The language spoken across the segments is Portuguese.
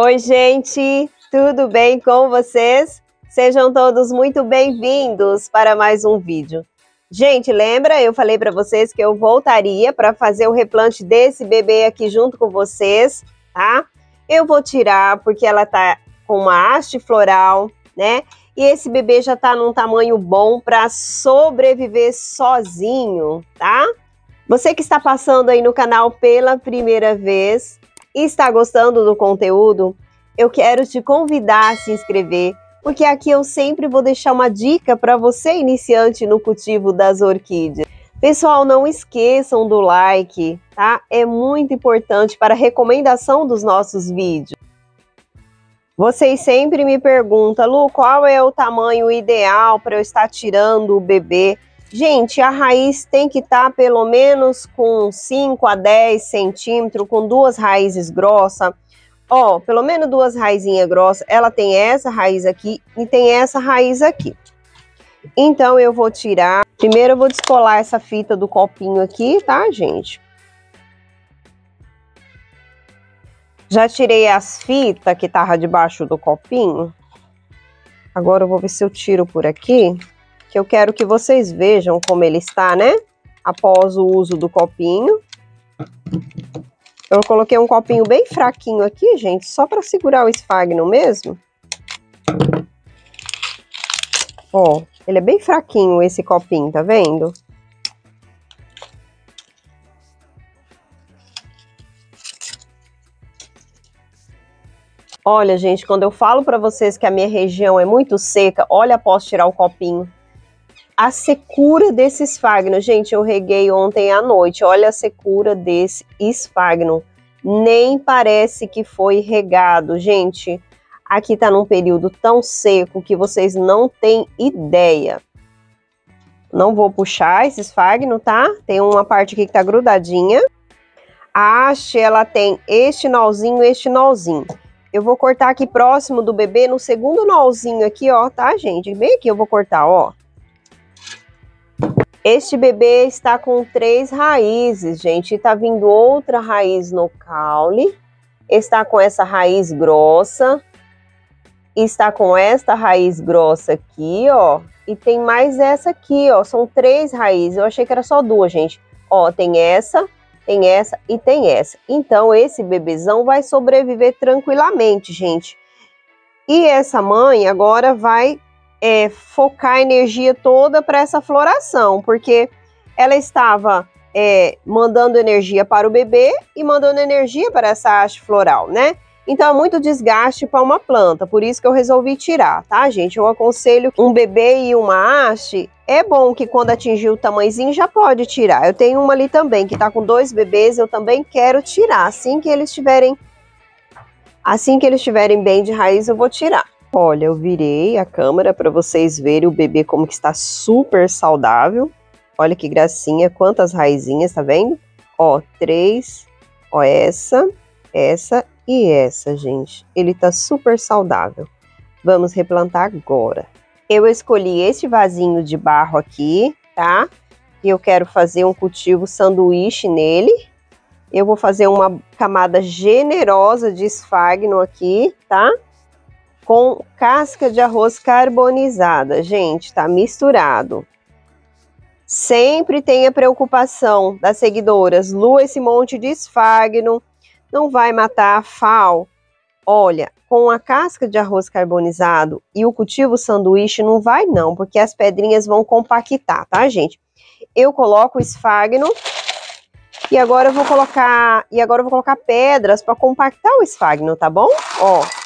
Oi, gente, tudo bem com vocês? Sejam todos muito bem-vindos para mais um vídeo. Gente, lembra? Eu falei para vocês que eu voltaria para fazer o replante desse bebê aqui junto com vocês, tá? Eu vou tirar porque ela tá com uma haste floral, né? E esse bebê já tá num tamanho bom para sobreviver sozinho, tá? Você que está passando aí no canal pela primeira vez está gostando do conteúdo, eu quero te convidar a se inscrever, porque aqui eu sempre vou deixar uma dica para você iniciante no cultivo das orquídeas. Pessoal, não esqueçam do like, tá? É muito importante para a recomendação dos nossos vídeos. Vocês sempre me perguntam, Lu, qual é o tamanho ideal para eu estar tirando o bebê? Gente, a raiz tem que estar tá pelo menos com 5 a 10 centímetros, com duas raízes grossas. Ó, pelo menos duas raizinhas grossas. Ela tem essa raiz aqui e tem essa raiz aqui. Então, eu vou tirar... Primeiro, eu vou descolar essa fita do copinho aqui, tá, gente? Já tirei as fitas que tava debaixo do copinho. Agora eu vou ver se eu tiro por aqui, que eu quero que vocês vejam como ele está, né? Após o uso do copinho. Eu coloquei um copinho bem fraquinho aqui, gente, só para segurar o esfagno mesmo. Ó, ele é bem fraquinho esse copinho, tá vendo? Olha, gente, quando eu falo para vocês que a minha região é muito seca, olha, posso tirar o copinho. A secura desse esfagno, gente, eu reguei ontem à noite. Olha a secura desse esfagno. Nem parece que foi regado, gente. Aqui tá num período tão seco que vocês não têm ideia. Não vou puxar esse esfagno, tá? Tem uma parte aqui que tá grudadinha. A haste, ela tem este nozinho este nozinho. Eu vou cortar aqui próximo do bebê, no segundo nozinho aqui, ó, tá, gente? Bem aqui eu vou cortar, ó. Este bebê está com três raízes, gente. E tá vindo outra raiz no caule. Está com essa raiz grossa. Está com esta raiz grossa aqui, ó. E tem mais essa aqui, ó. São três raízes. Eu achei que era só duas, gente. Ó, tem essa, tem essa e tem essa. Então, esse bebezão vai sobreviver tranquilamente, gente. E essa mãe agora vai é, focar a energia toda para essa floração, porque ela estava é, mandando energia para o bebê e mandando energia para essa haste floral, né? Então é muito desgaste para uma planta, por isso que eu resolvi tirar, tá, gente? Eu aconselho um bebê e uma haste é bom que quando atingir o tamanhozinho já pode tirar. Eu tenho uma ali também que tá com dois bebês, eu também quero tirar. Assim que eles estiverem assim que eles estiverem bem de raiz, eu vou tirar. Olha, eu virei a câmera para vocês verem o bebê como que está super saudável. Olha que gracinha, quantas raizinhas, tá vendo? Ó, três, ó essa, essa e essa, gente. Ele tá super saudável. Vamos replantar agora. Eu escolhi este vasinho de barro aqui, tá? E eu quero fazer um cultivo sanduíche nele. Eu vou fazer uma camada generosa de esfagno aqui, tá? Com casca de arroz carbonizada, gente, tá misturado. Sempre tenha preocupação das seguidoras. Lu, esse monte de esfagno não vai matar a FAO. Olha, com a casca de arroz carbonizado e o cultivo sanduíche não vai não, porque as pedrinhas vão compactar, tá, gente? Eu coloco o esfagno e agora eu vou colocar e agora eu vou colocar pedras para compactar o esfagno, tá bom? Ó.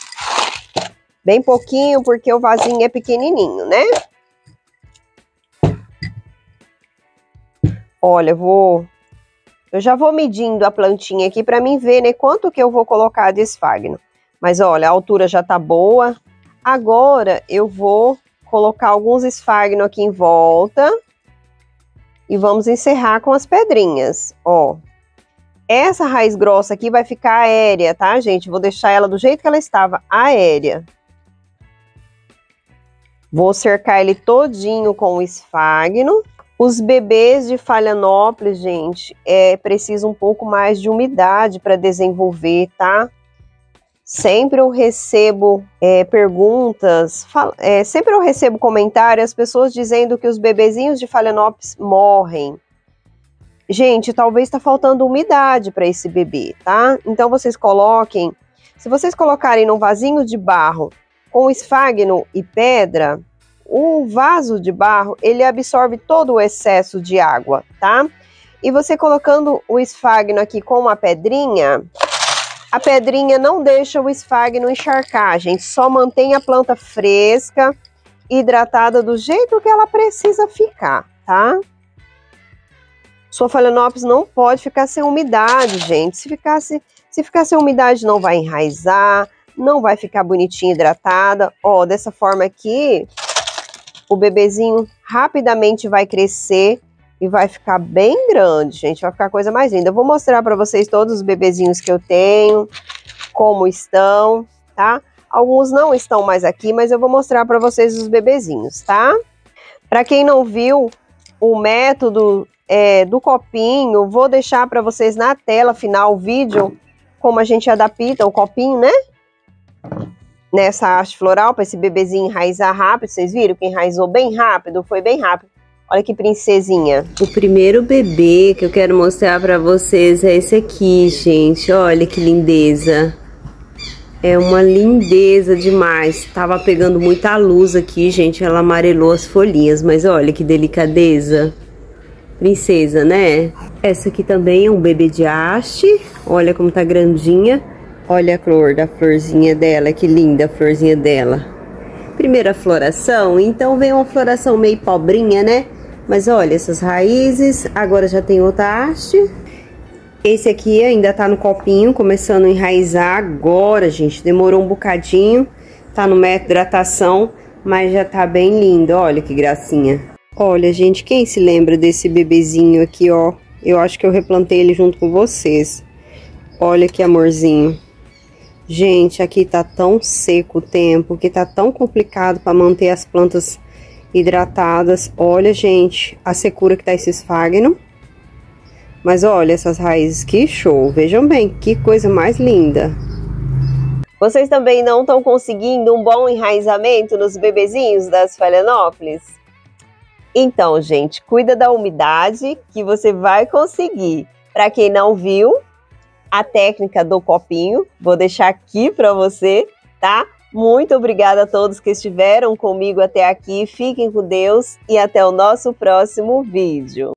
Bem pouquinho porque o vasinho é pequenininho, né? Olha, vou eu já vou medindo a plantinha aqui para mim ver, né, quanto que eu vou colocar de esfagno. Mas olha, a altura já tá boa. Agora eu vou colocar alguns esfagno aqui em volta. E vamos encerrar com as pedrinhas, ó. Essa raiz grossa aqui vai ficar aérea, tá, gente? Vou deixar ela do jeito que ela estava, aérea. Vou cercar ele todinho com o esfagno. Os bebês de Phalaenopsis, gente, é preciso um pouco mais de umidade para desenvolver, tá? Sempre eu recebo é, perguntas, é, sempre eu recebo comentários, as pessoas dizendo que os bebezinhos de Phalaenopsis morrem. Gente, talvez está faltando umidade para esse bebê, tá? Então vocês coloquem, se vocês colocarem num vasinho de barro com esfagno e pedra, o vaso de barro ele absorve todo o excesso de água, tá? E você colocando o esfagno aqui com uma pedrinha, a pedrinha não deixa o esfagno encharcar, gente, só mantém a planta fresca, hidratada do jeito que ela precisa ficar, tá? Sua phalaenopsis não pode ficar sem umidade, gente. Se ficasse, se ficar sem umidade, não vai enraizar, não vai ficar bonitinha hidratada. Ó, dessa forma aqui, o bebezinho rapidamente vai crescer e vai ficar bem grande, gente. Vai ficar coisa mais linda. Eu vou mostrar para vocês todos os bebezinhos que eu tenho, como estão, tá? Alguns não estão mais aqui, mas eu vou mostrar para vocês os bebezinhos, tá? Para quem não viu o método é, do copinho, vou deixar para vocês na tela final o vídeo como a gente adapta o copinho, né? Nessa haste floral, para esse bebezinho enraizar rápido. Vocês viram que enraizou bem rápido? Foi bem rápido. Olha que princesinha. O primeiro bebê que eu quero mostrar para vocês é esse aqui, gente. Olha que lindeza. É uma lindeza demais. Tava pegando muita luz aqui, gente. Ela amarelou as folhinhas, mas olha que delicadeza. Princesa, né? Essa aqui também é um bebê de haste. Olha como tá grandinha. Olha a cor da florzinha dela, que linda a florzinha dela. Primeira floração, então vem uma floração meio pobrinha, né? Mas olha essas raízes, agora já tem outra haste. Esse aqui ainda tá no copinho, começando a enraizar agora, gente. Demorou um bocadinho, tá no método de hidratação, mas já tá bem lindo. Olha que gracinha. Olha, gente, quem se lembra desse bebezinho aqui, ó? Eu acho que eu replantei ele junto com vocês. Olha que amorzinho. Gente, aqui tá tão seco o tempo, que tá tão complicado para manter as plantas hidratadas. Olha, gente, a secura que tá esse esfagno. Mas olha essas raízes, que show. Vejam bem, que coisa mais linda. Vocês também não estão conseguindo um bom enraizamento nos bebezinhos das Phalaenopsis? Então, gente, cuida da umidade que você vai conseguir. Para quem não viu, a técnica do copinho, vou deixar aqui para você, tá? Muito obrigada a todos que estiveram comigo até aqui. Fiquem com Deus e até o nosso próximo vídeo.